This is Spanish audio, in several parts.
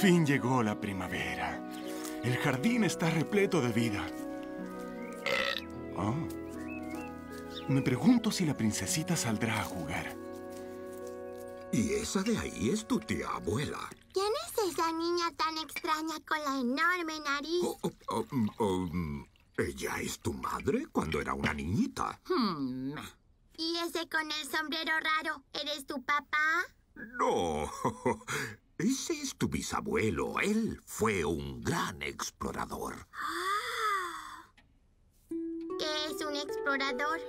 fin llegó la primavera. El jardín está repleto de vida. Ah. Me pregunto si la princesita saldrá a jugar. Y esa de ahí es tu tía abuela. ¿Quién es esa niña tan extraña con la enorme nariz? Oh, oh, oh, mm, oh, mm, ¿Ella es tu madre cuando era una niñita? Hmm. ¿Y ese con el sombrero raro? ¿Eres tu papá? No, ese es tu bisabuelo. Él fue un gran explorador. ¿Qué es un explorador?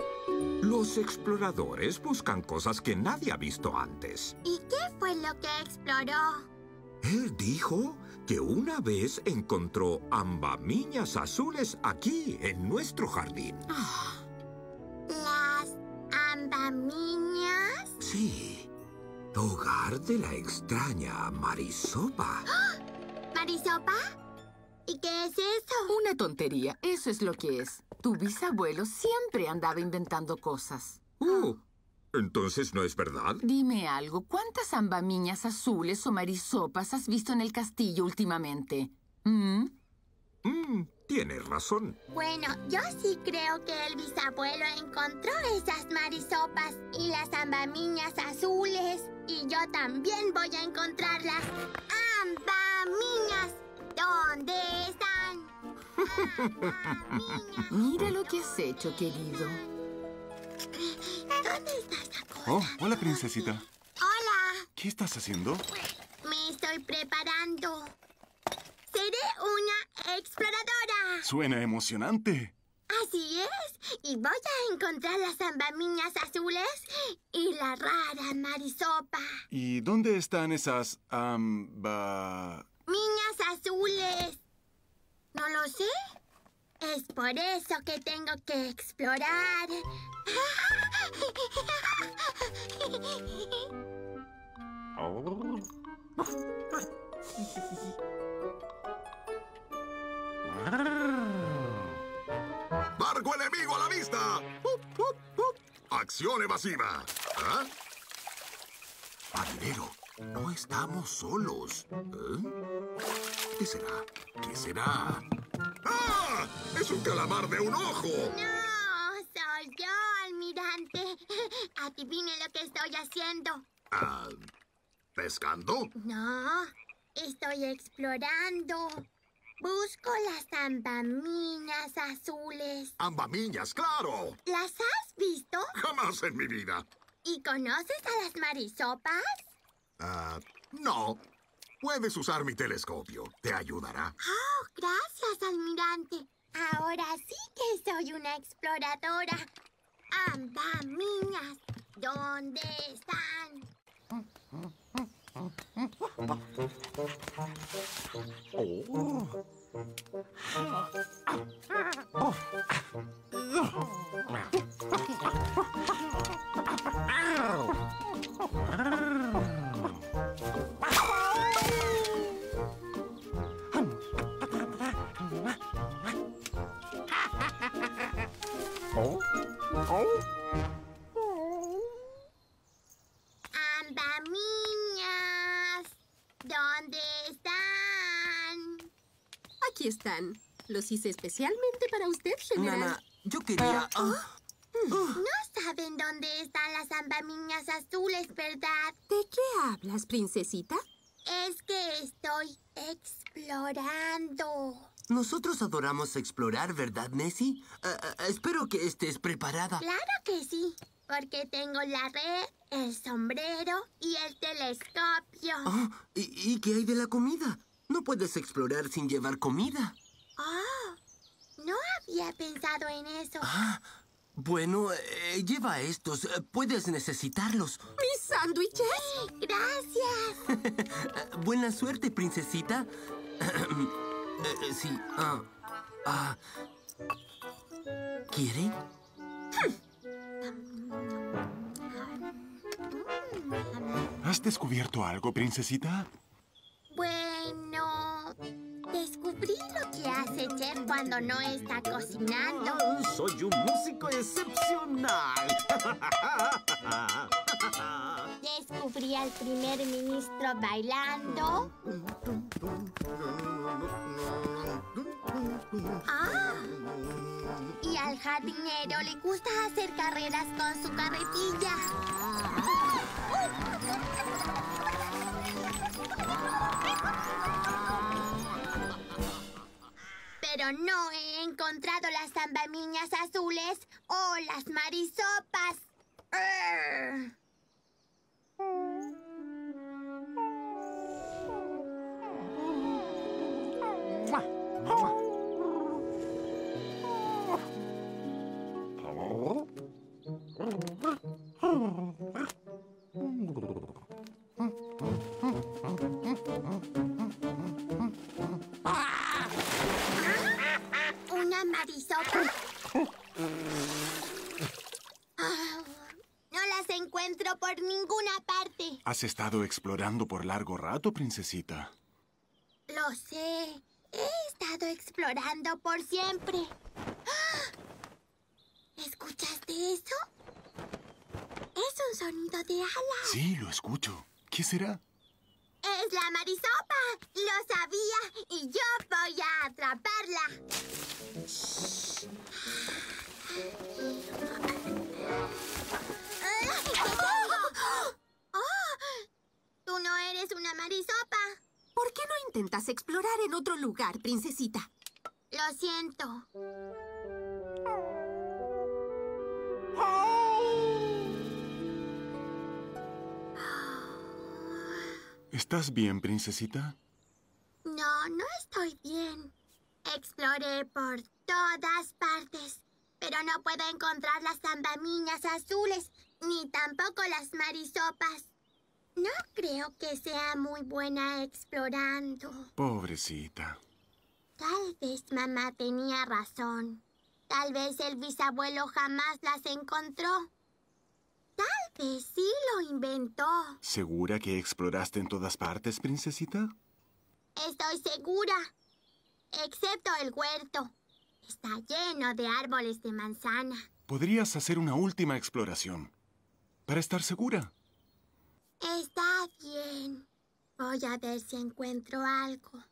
Los exploradores buscan cosas que nadie ha visto antes. ¿Y qué fue lo que exploró? Él dijo que una vez encontró ambamiñas azules aquí, en nuestro jardín. ¿Las ambamiñas? Sí, hogar de la extraña Marisopa. ¿Marisopa? ¿Y qué es eso? Una tontería, eso es lo que es. Tu bisabuelo siempre andaba inventando cosas. Oh, entonces no es verdad. Dime algo, ¿cuántas ambamiñas azules o marisopas has visto en el castillo últimamente? ¿Mm? Mm, tienes razón. Bueno, yo sí creo que el bisabuelo encontró esas marisopas y las ambamiñas azules. Y yo también voy a encontrarlas. ¡Ambamiñas! ¿Dónde están? Ambamiñas. Mira lo que has hecho, querido. ¿Dónde está esa cosa? Oh, hola, princesita. Hola, ¿Qué estás haciendo? me estoy preparando. Seré una exploradora. Suena emocionante. Así es. Y voy a encontrar las ambamiñas azules y la rara marisopa. ¿Y dónde están esas amba... Niñas azules. No lo sé. Es por eso que tengo que explorar. ¡Barco enemigo a la vista! ¡Up, up, up! ¡Acción evasiva! ¿Ah? Marinero, no estamos solos. ¿Eh? ¿Qué será? ¿Qué será? ¡Ah! ¡Es un calamar de un ojo! No, soy yo, almirante. Adivine lo que estoy haciendo. Ah, ¿Pescando? No, estoy explorando. Busco las ambaminas azules. ¡Ambamiñas, claro! ¿Las has visto? ¡Jamás en mi vida! ¿Y conoces a las marisopas? Ah, no. Puedes usar mi telescopio. Te ayudará. Oh, gracias, almirante. Ahora sí que soy una exploradora. Ambaminas, ¿dónde están? Ambamiñas, Los hice especialmente para usted, general. Nana, yo quería... ah, No saben dónde están las ambamiñas azules, ¿verdad? ¿De qué hablas, princesita? Es que estoy explorando. nosotros adoramos explorar, ¿verdad, Nessie? Ah, ah, espero que estés preparada. Claro que sí, porque tengo la red, el sombrero y el telescopio. Ah, ¿y, ¿Y qué hay de la comida? No puedes explorar sin llevar comida. Oh, no había pensado en eso. Ah, bueno, eh, lleva estos. eh, Puedes necesitarlos. ¡Mis sándwiches? Gracias. Buena suerte, princesita. Eh, sí. ah, ah. ¿Quiere? ¿Has descubierto algo, princesita? Descubrí lo que hace Chef cuando no está cocinando. Soy un músico excepcional. Descubrí al primer ministro bailando. Ah, y al jardinero le gusta hacer carreras con su carretilla. Pero no he encontrado las zambamiñas azules o las marisopas. No las encuentro por ninguna parte. ¿Has estado explorando por largo rato, princesita? Lo sé. He estado explorando por siempre. ¡Ah! ¿Escuchaste eso? Es un sonido de alas. Sí, lo escucho. ¿Qué será? Es la marisopa. Lo sabía. Y yo voy a atraparla. ¡Oh! Tú no eres una marisopa. ¿Por qué no intentas explorar en otro lugar, princesita? Lo siento. ¿Estás bien, princesita? No, no estoy bien. Exploré por todas partes, pero no puedo encontrar las zambamiñas azules, ni tampoco las marisopas. No creo que sea muy buena explorando. Pobrecita. Tal vez mamá tenía razón. Tal vez el bisabuelo jamás las encontró. Tal vez sí lo inventó. ¿Segura que exploraste en todas partes, princesita? Estoy segura. Excepto el huerto. Está lleno de árboles de manzana. Podrías hacer una última exploración. Para estar segura. Está bien. Voy a ver si encuentro algo.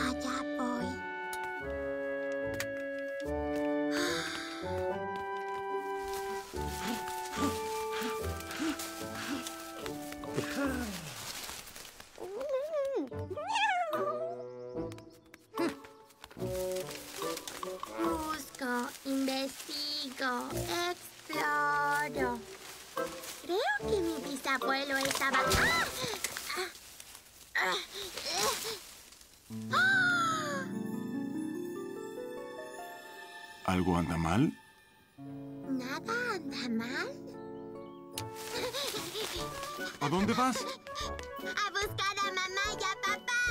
Allá voy. Estaba... ¿Algo anda mal? ¿Nada anda mal? ¿A dónde vas? A buscar a mamá y a papá.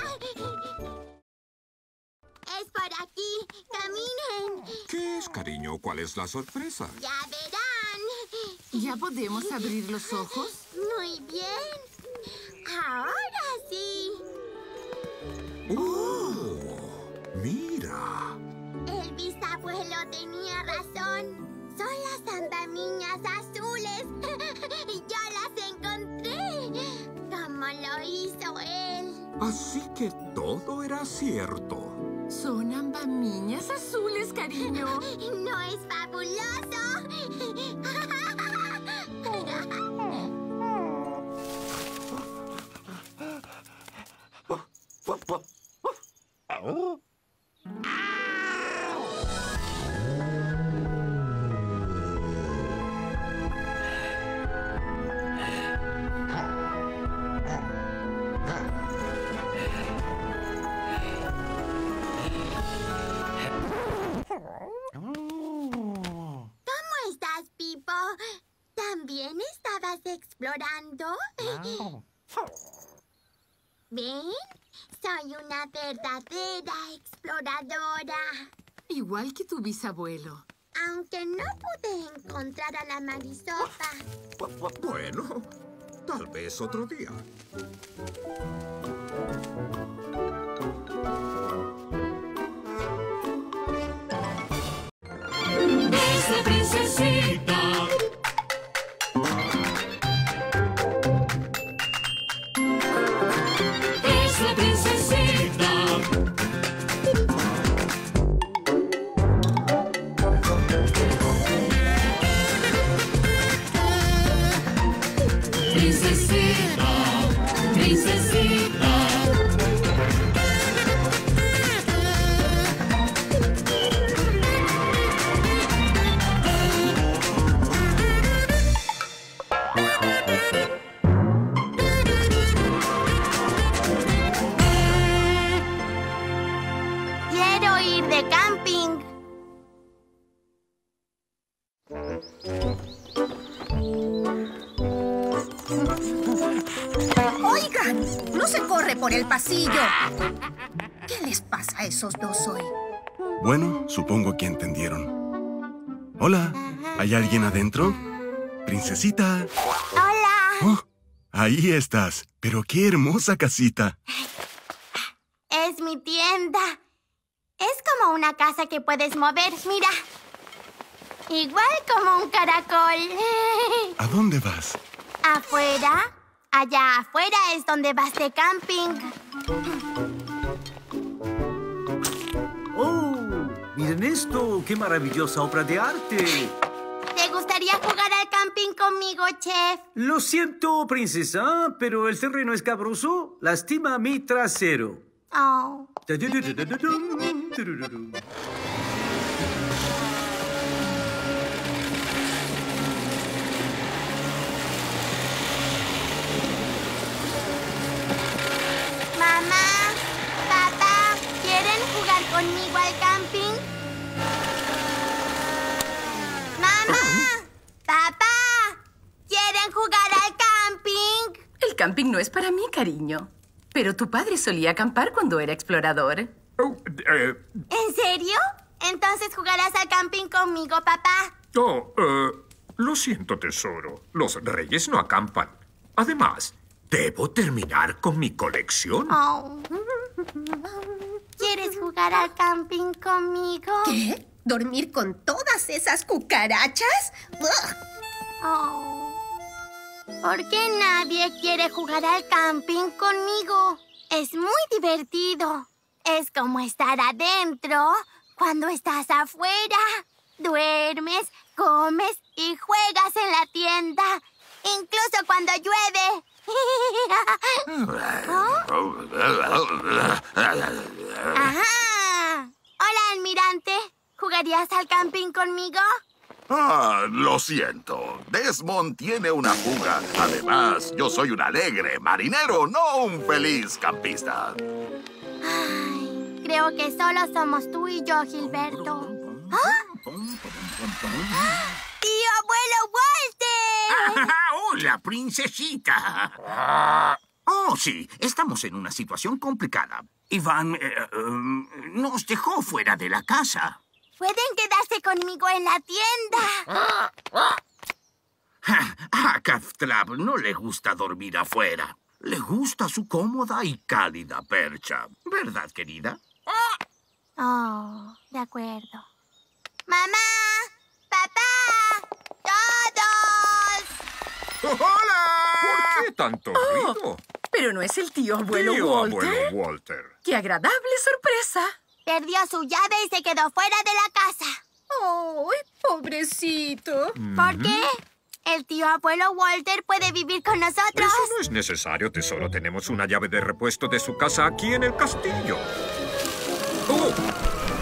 Es por aquí. Caminen. ¿Qué es, cariño? ¿Cuál es la sorpresa? Ya verán. ¿Ya podemos abrir los ojos? Muy bien. Ahora sí. ¡Oh! ¡Mira! El bisabuelo tenía razón. Son las zambamiñas azules. Yo las encontré. Como lo hizo él. Así que todo era cierto. Son ambamiñas azules, cariño. ¿No es fabuloso? ¿Cómo estás, Pipo? ¿También estabas explorando? ¿Ven? Soy una verdadera exploradora. Igual que tu bisabuelo. Aunque no pude encontrar a la marisopa. Bu- bu- Bueno, tal vez otro día. Princesita. Adentro? Princesita. Hola. Oh, ahí estás. Pero qué hermosa casita. Es mi tienda. Es como una casa que puedes mover, mira. Igual como un caracol. ¿A dónde vas? ¿Afuera? Allá afuera es donde vas de camping. ¡Oh! Miren esto, qué maravillosa obra de arte. Conmigo, chef? Lo siento, princesa, pero el terreno escabroso lastima mi trasero. Oh. Mamá, papá, ¿quieren jugar conmigo al camping? Mamá, papá, ¿quieren jugar al camping? El camping no es para mí, cariño. Pero tu padre solía acampar cuando era explorador. Oh, eh, ¿En serio? Entonces jugarás al camping conmigo, papá. Oh, eh, lo siento, tesoro. Los reyes no acampan. Además, debo terminar con mi colección. Oh. ¿Quieres jugar al camping conmigo? ¿Qué? ¿Dormir con todas esas cucarachas? Oh. ¿Por qué nadie quiere jugar al camping conmigo? Es muy divertido. Es como estar adentro cuando estás afuera. Duermes, comes y juegas en la tienda. Incluso cuando llueve. Ajá. Hola, almirante. ¿Jugarías al camping conmigo? Ah, lo siento. Desmond tiene una fuga. Además, yo soy un alegre marinero, no un feliz campista. Ay, creo que solo somos tú y yo, Gilberto. ¿Ah? ¡Tío abuelo Walter! ¡Hola, princesita! Oh, sí, estamos en una situación complicada. Iván eh, eh, nos dejó fuera de la casa. Pueden quedarse conmigo en la tienda. A Kaftrap no le gusta dormir afuera. Le gusta su cómoda y cálida percha. ¿Verdad, querida? Oh, de acuerdo. ¡Mamá! ¡Papá! ¡Todos! ¡Hola! ¿Por qué tanto ruido? Pero no es el tío abuelo Tío Walter. abuelo Walter. ¡Qué agradable sorpresa! Perdió su llave y se quedó fuera de la casa. ¡Ay, pobrecito! ¿Por qué? El tío abuelo Walter puede vivir con nosotros. Eso no es necesario, tesoro. Tenemos una llave de repuesto de su casa aquí en el castillo. ¡Oh!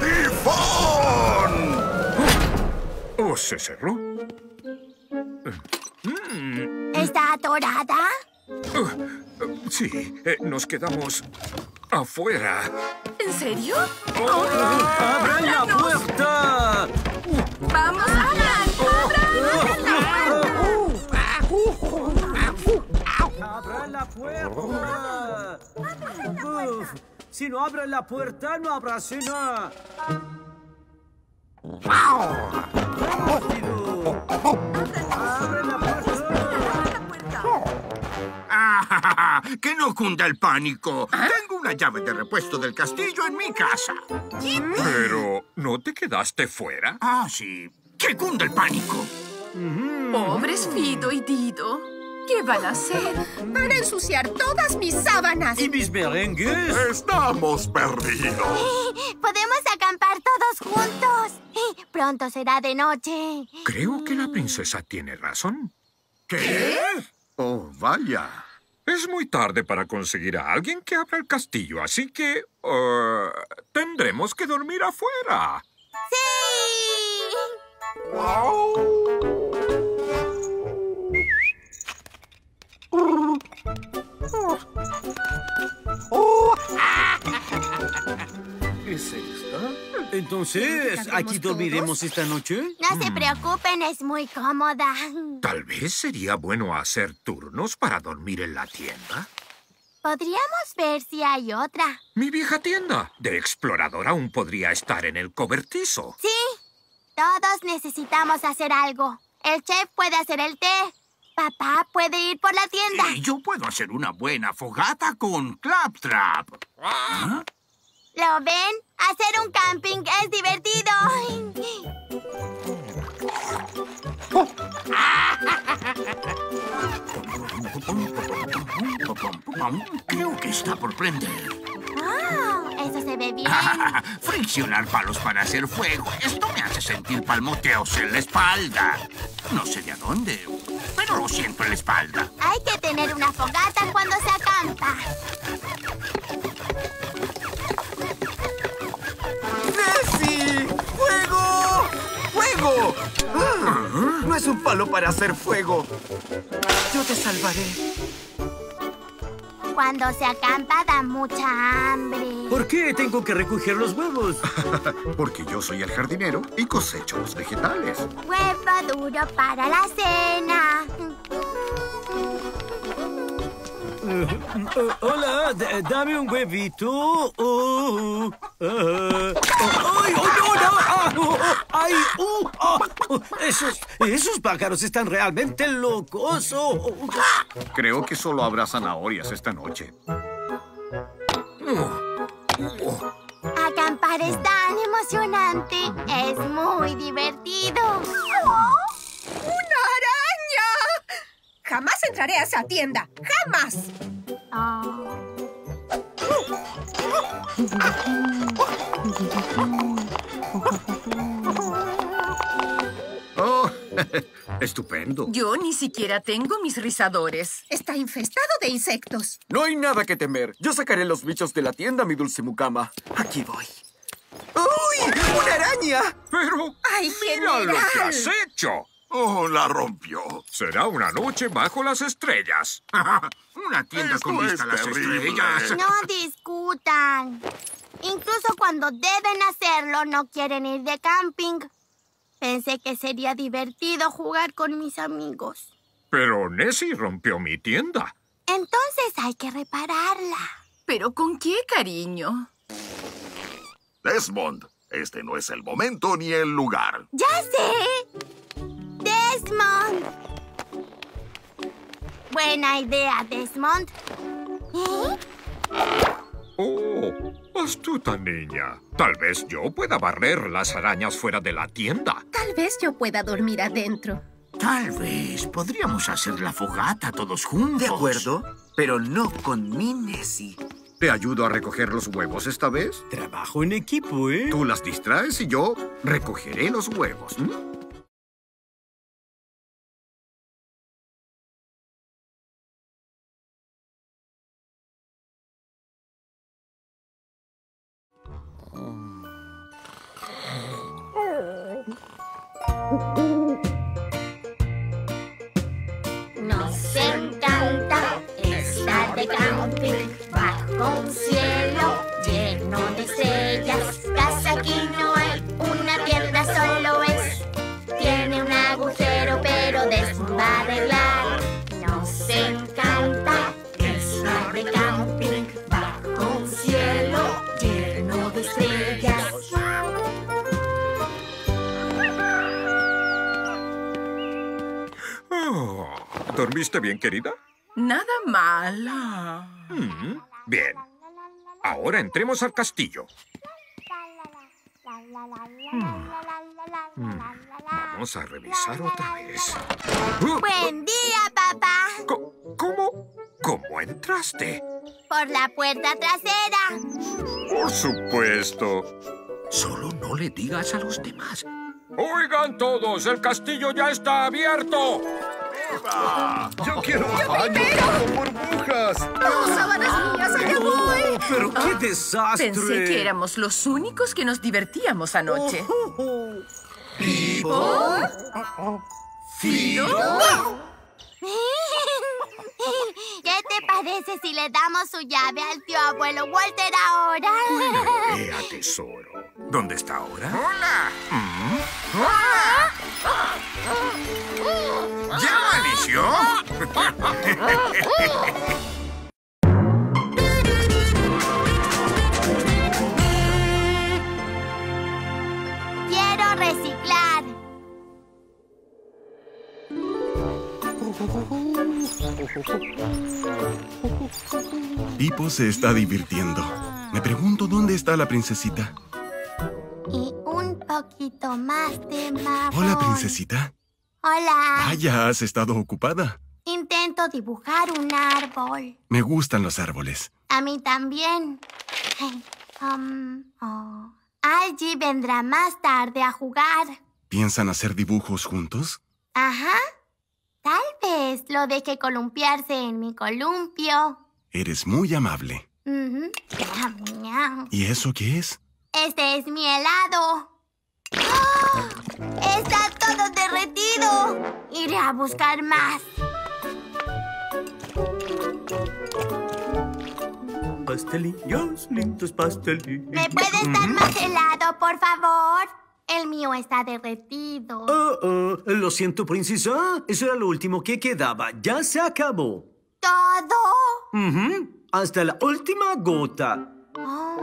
¡Tifón! ¿Oh, se cerró? ¿Está atorada? Sí, eh, nos quedamos afuera. ¿En serio? ¡Abran la puerta! ¡Vamos, abran! ¡Abran la puerta! ¡Abran la puerta! Si no abren la puerta, no habrá cena. ¡Abran la puerta! ¡Ah! ¡Que no cunda el pánico! Tengo una llave de repuesto del castillo en mi casa. Pero, ¿no te quedaste fuera? Ah, sí. ¡Que cunda el pánico! Pobres Fido y Dido. ¿Qué van a hacer? Van a ensuciar todas mis sábanas. ¿Y mis merengues? Estamos perdidos. Podemos acampar todos juntos. Pronto será de noche. Creo que la princesa tiene razón. ¿Qué? Oh, vaya. Es muy tarde para conseguir a alguien que abra el castillo, así que... eh, tendremos que dormir afuera. ¡Sí! ¿Es esta? Entonces, ¿aquí dormiremos esta noche? No se preocupen, es muy cómoda. Tal vez sería bueno hacer turnos para dormir en la tienda. Podríamos ver si hay otra. Mi vieja tienda de explorador aún podría estar en el cobertizo. Sí, todos necesitamos hacer algo. El chef puede hacer el té. Papá puede ir por la tienda. Y yo puedo hacer una buena fogata con Claptrap. ¿Ah? ¿Lo ven? Hacer un camping es divertido. Creo que está por prender. Oh, eso se ve bien. Friccionar palos para hacer fuego. Esto me hace sentir palmoteos en la espalda. No sé de a dónde, pero lo siento en la espalda. Hay que tener una fogata cuando se acampa. ¡Fuego! Ah, no es un palo para hacer fuego. Yo te salvaré. Cuando se acampa da mucha hambre. ¿Por qué tengo que recoger los huevos? Porque yo soy el jardinero y cosecho los vegetales. Huevo duro para la cena. Eh, eh, hola, d- dame un huevito. Oh, ah, oh, ¡Ay, oh, no, no! Ah, oh, oh, ¡Ay! uh, esos, esos pájaros están realmente locos. oh, oh. Creo que solo habrá zanahorias esta noche. Acampar es tan emocionante. Es muy divertido. ¡Una araña! Jamás entraré a esa tienda. ¡Jamás! Oh. Estupendo. Yo ni siquiera tengo mis rizadores. Está infestado de insectos. No hay nada que temer. Yo sacaré los bichos de la tienda, mi dulce mucama. Aquí voy. ¡Uy! ¡Una araña! Pero, ¡Ay, mira lo que has hecho. ¡Oh, la rompió! Será una noche bajo las estrellas. Una tienda Esto con vista a las terrible. estrellas. No discutan. Incluso cuando deben hacerlo, no quieren ir de camping. Pensé que sería divertido jugar con mis amigos. Pero Nessie rompió mi tienda. Entonces hay que repararla. ¿Pero con qué cariño? Desmond, este no es el momento ni el lugar. ¡Ya sé! ¡Desmond! Buena idea, Desmond. ¿Eh? Oh, astuta niña. Tal vez yo pueda barrer las arañas fuera de la tienda. Tal vez yo pueda dormir adentro. Tal vez podríamos hacer la fogata todos juntos. De acuerdo, pero no con mi Nessie. ¿Te ayudo a recoger los huevos esta vez? Trabajo en equipo, ¿eh? Tú las distraes y yo recogeré los huevos. Nos bien, querida? Nada mala. Mm, bien. Ahora entremos al castillo. Mm, Vamos a revisar otra vez. ¡Uh! Buen día, papá. ¿Cómo? ¿Cómo entraste? Por la puerta trasera. Por supuesto. Solo no le digas a los demás. Oigan todos, el castillo ya está abierto. ¡Yo quiero un baño con burbujas! ¡No, sábanas mías! ¡Allá voy! ¡Pero qué desastre! Pensé que éramos los únicos que nos divertíamos anoche. ¿Pipo? ¿Fido? ¿Qué te parece si le damos su llave al tío abuelo Walter ahora? Vea, tesoro. ¿Dónde está ahora? ¡Hola! Mm, ¿Ya amaneció? Quiero reciclar. Pipo se está divirtiendo. Me pregunto dónde está la princesita. Y un poquito más de marrón. Hola, princesita. Hola. Vaya, has estado ocupada. Intento dibujar un árbol. Me gustan los árboles. A mí también. Um, oh. Algie vendrá más tarde a jugar. ¿Piensan hacer dibujos juntos? Ajá. Tal vez lo deje columpiarse en mi columpio. Eres muy amable. Miau, miau. ¿Y eso qué es? Este es mi helado. ¡Ah! Está todo derretido. Iré a buscar más. Pastelillos, lindos pastelillos. ¿Me puedes dar más helado, por favor? El mío está derretido. Oh, oh, lo siento, princesa. Eso era lo último que quedaba. Ya se acabó. ¿Todo? Hasta la última gota. Oh.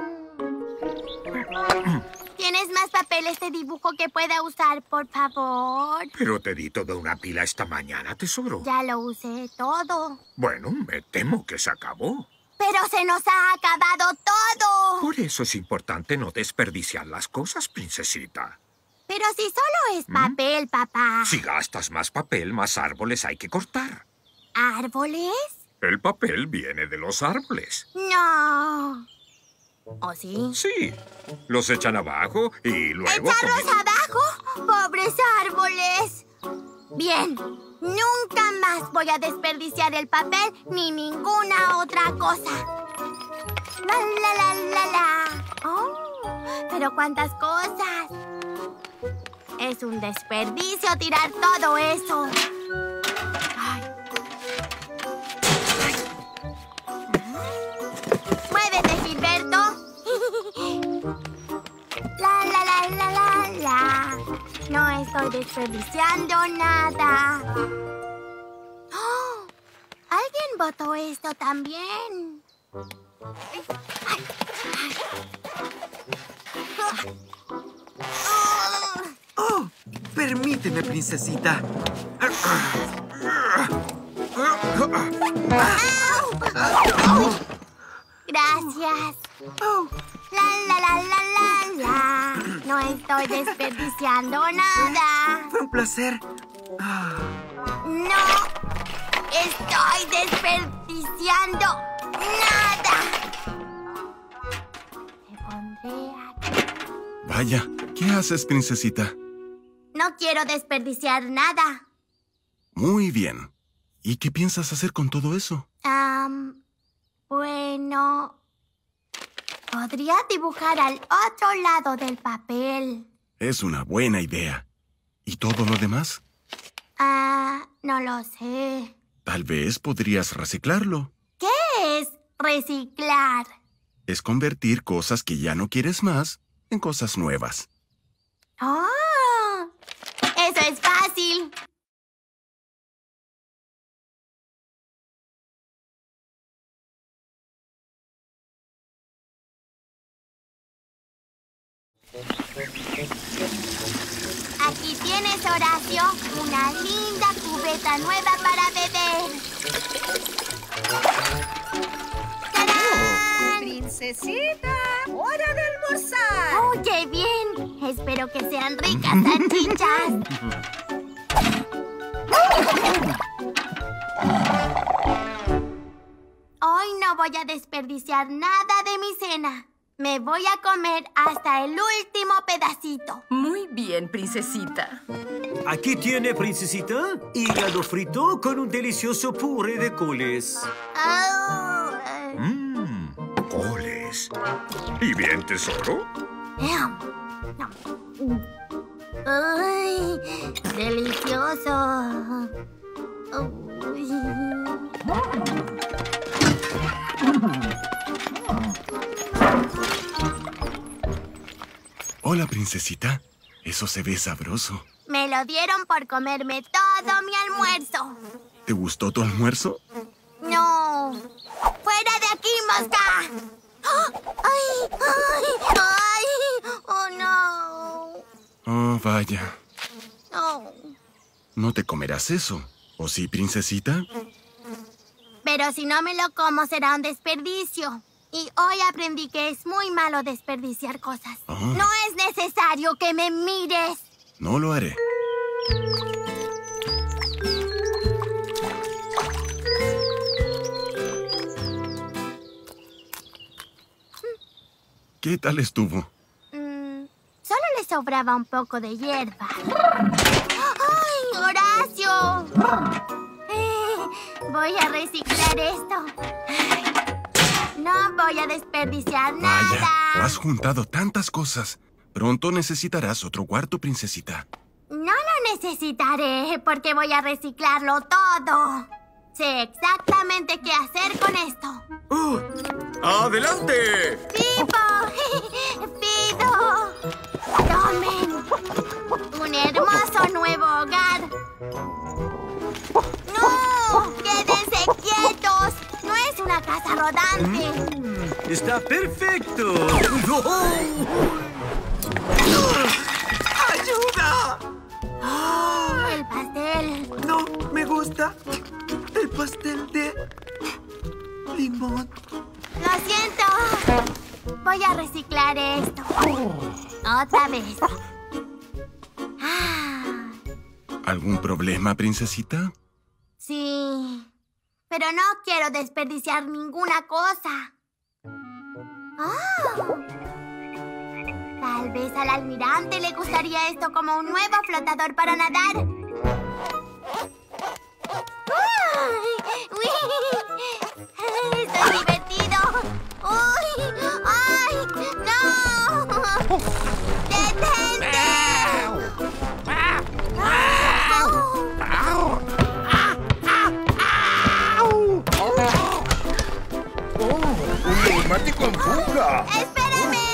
¿Tienes más papeles de dibujo que pueda usar, por favor? Pero te di toda una pila esta mañana, tesoro. Ya lo usé todo. Bueno, me temo que se acabó. Pero se nos ha acabado todo. Por eso es importante no desperdiciar las cosas, princesita. Pero si solo es papel, papá. Si gastas más papel, más árboles hay que cortar. ¿Árboles? El papel viene de los árboles. No. ¿O sí? Sí. Los echan abajo y luego... ¿Echarlos abajo? ¡Pobres árboles! Bien. Nunca más voy a desperdiciar el papel ni ninguna otra cosa. La, la, la, la, la. Oh, pero cuántas cosas. Es un desperdicio tirar todo eso. Estoy desperdiciando nada. ¡Oh! Alguien votó esto también. Oh, permíteme, princesita. Gracias. La, la, la, la, la, la. No estoy desperdiciando nada. Fue un placer. No estoy desperdiciando nada. Me pondré aquí. Vaya, ¿qué haces, princesita? No quiero desperdiciar nada. Muy bien. ¿Y qué piensas hacer con todo eso? Am, bueno, podría dibujar al otro lado del papel. Es una buena idea. ¿Y todo lo demás? Ah, no lo sé. Tal vez podrías reciclarlo. ¿Qué es reciclar? Es convertir cosas que ya no quieres más en cosas nuevas. ¡Oh! Eso es fácil. Horacio, una linda cubeta nueva para beber. ¡Tarán! ¡Princesita! ¡Hora de almorzar! ¡Oh, qué bien! Espero que sean ricas salchichas. Hoy no voy a desperdiciar nada de mi cena. Me voy a comer hasta el último pedacito. Muy bien, princesita. Aquí tiene, princesita, hígado frito con un delicioso puré de coles. Mmm, coles. ¿Y bien, tesoro? ¡Ay! ¡Delicioso! Uy. Hola, princesita. Eso se ve sabroso. Me lo dieron por comerme todo mi almuerzo. ¿Te gustó tu almuerzo? ¡No! ¡Fuera de aquí, mosca! ¡Ay! ¡Ay! ¡Ay! ¡Oh, no! Oh, vaya. No. ¿No te comerás eso? ¿O sí, princesita? Pero si no me lo como será un desperdicio. Y hoy aprendí que es muy malo desperdiciar cosas. Ah. No es necesario que me mires. No lo haré. ¿Qué tal estuvo? Mm, solo le sobraba un poco de hierba. ¡Ay, Horacio! Eh, voy a reciclar esto. No voy a desperdiciar Vaya, nada. has juntado tantas cosas. Pronto necesitarás otro cuarto, princesita. No lo necesitaré porque voy a reciclarlo todo. Sé exactamente qué hacer con esto. ¡Adelante! ¡Pipo! ¡Pido! ¡Tomen! ¡Un hermoso nuevo hogar! ¡No! ¡Quédense quietos! ¡No es una casa rodante! Está perfecto. ¡Ayuda! ¡Oh, el pastel! No me gusta el pastel de limón. ¡Lo siento! Voy a reciclar esto. Otra vez. Ah, ¿Algún problema, princesita? sí. Pero no quiero desperdiciar ninguna cosa. Ah. Tal vez al almirante le gustaría esto como un nuevo flotador para nadar. ¡Uy! ¡Estoy divertido! ¡Uy! ¡Ay! ¡No! ¡Detente! ¡Un neumático en fuga! ¡Espérame!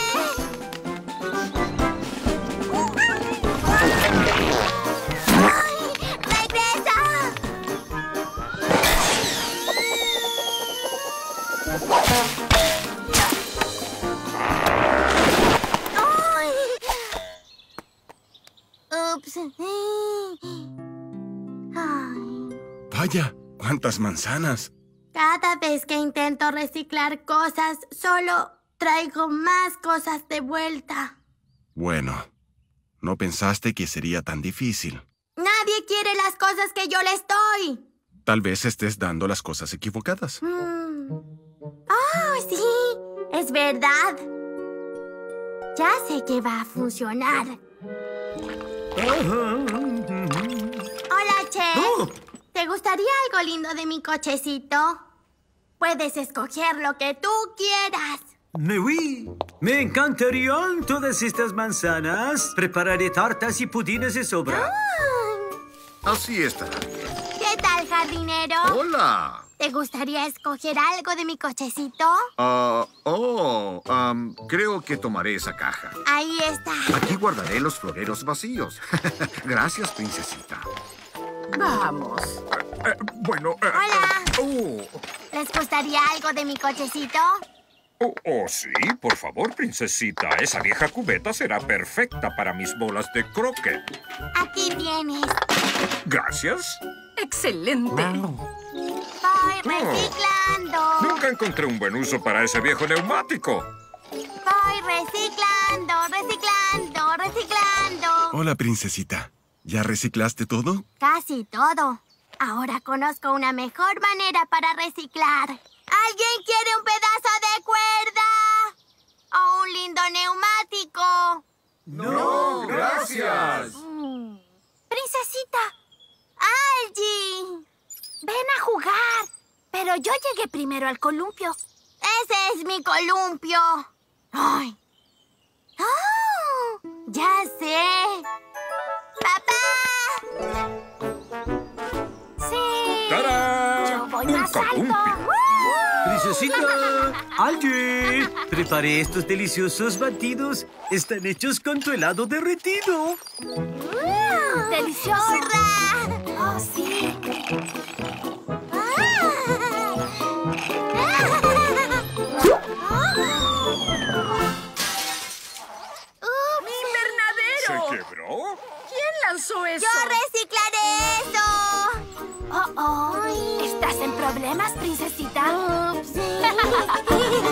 Vaya, cuántas manzanas. Cada vez que intento reciclar cosas, solo traigo más cosas de vuelta. Bueno, no pensaste que sería tan difícil. Nadie quiere las cosas que yo les doy. Tal vez estés dando las cosas equivocadas. Mm. ¡Oh, sí! Es verdad. Ya sé que va a funcionar. Hola, Che. Oh. ¿Te gustaría algo lindo de mi cochecito? Puedes escoger lo que tú quieras. Me oui. Me encantarían todas estas manzanas. Prepararé tartas y pudines de sobra. Así está. ¿Qué tal, jardinero? ¡Hola! ¿Te gustaría escoger algo de mi cochecito? Ah, oh, creo que tomaré esa caja. Ahí está. Aquí guardaré los floreros vacíos. Gracias, princesita. Vamos. Eh, bueno, eh, Hola. oh, ¿Les gustaría algo de mi cochecito? oh, oh, sí, por favor, princesita. Esa vieja cubeta será perfecta para mis bolas de croquet. Aquí tienes. Gracias. ¡Excelente! Voy reciclando. Nunca encontré un buen uso para ese viejo neumático. Voy reciclando, reciclando, reciclando. Hola, princesita. ¿Ya reciclaste todo? Casi todo. Ahora conozco una mejor manera para reciclar. ¿Alguien quiere un pedazo de cuerda? ¿O un lindo neumático? No, gracias. Princesita, Algie, ven a jugar. Pero yo llegué primero al columpio. Ese es mi columpio. Ay. ¡Ah! ya sé. Columpio! ¡Princesita! ¡Algie! Preparé estos deliciosos batidos. Están hechos con tu helado derretido. ¡Delicioso! ¡Oh, sí! ¡Mi invernadero! ¿Se quebró? ¿Quién lanzó eso? ¡Yo reciclaré eso! Oh, oh. ¿Estás en problemas, princesita?